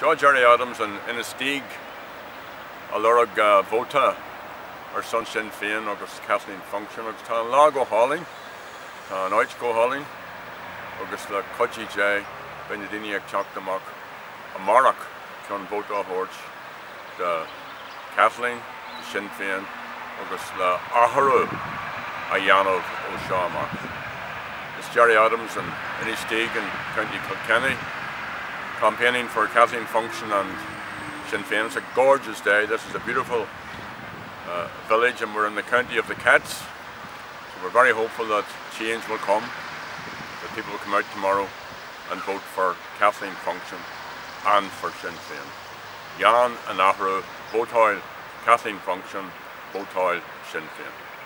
Seo Gerry Adams and ina stíg a lurag uh, vóta ar son Sinn Féin agus Kathleen Funchion agus tá lá go an áid go háling agus le codíé ben daine ag a marach chun Kathleen de Sinn Féin agus le aharú a seoach. It's Gerry Adams and Inistioge in County Kilkenny campaigning for Kathleen Funchion and Sinn Féin. It's a gorgeous day. This is a beautiful uh, village and we're in the county of the Cats. So we're very hopeful that change will come, that people will come out tomorrow and vote for Kathleen Funchion and for Sinn Féin. Jan and Ahru, Botoil, Kathleen Funchion, Botoil, Sinn Féin.